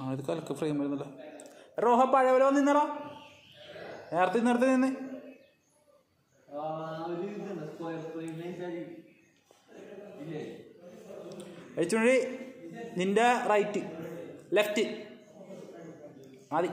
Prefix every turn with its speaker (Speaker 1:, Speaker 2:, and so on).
Speaker 1: ആ ഇത് കലക്ക് ഫ്രെയിം വരുന്നില്ല റോഹ പഴയ പോലെ നിന്നടാ? നേരത്തെ നേരത്തെ നിന്ന്.
Speaker 2: ആ ഒരു
Speaker 1: അഴിച്ചുണ്ടി നിന്റെ റൈറ്റ് ലെഫ്റ്റ് മതി.